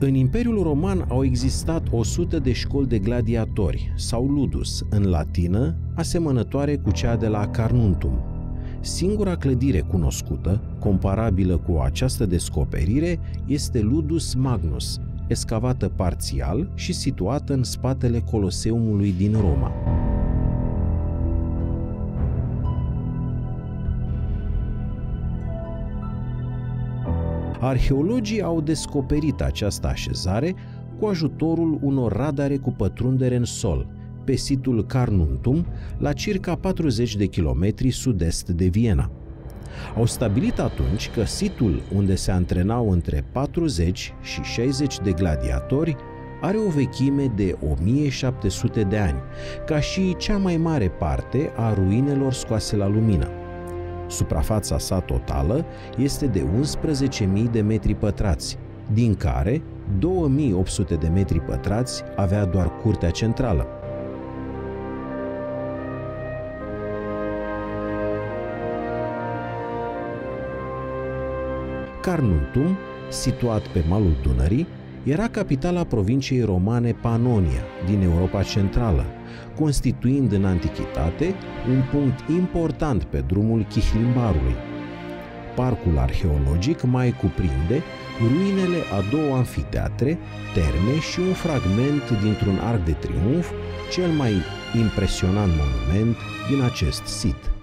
În Imperiul Roman au existat 100 de școli de gladiatori, sau ludus, în latină, asemănătoare cu cea de la Carnuntum. Singura clădire cunoscută, comparabilă cu această descoperire, este Ludus Magnus, escavată parțial și situată în spatele Coloseumului din Roma. Arheologii au descoperit această așezare cu ajutorul unor radare cu pătrundere în sol, pe situl Carnuntum, la circa 40 de kilometri sud-est de Viena. Au stabilit atunci că situl unde se antrenau între 40 și 60 de gladiatori are o vechime de 1700 de ani, ca și cea mai mare parte a ruinelor scoase la lumină. Suprafața sa totală este de 11.000 de metri pătrați, din care 2800 de metri pătrați avea doar curtea centrală. Carnuntum, situat pe malul Dunării, era capitala provinciei romane Panonia, din Europa Centrală, constituind în antichitate un punct important pe drumul Chihlimbarului. Parcul arheologic mai cuprinde ruinele a două anfiteatre, terme și un fragment dintr-un arc de triumf, cel mai impresionant monument din acest sit.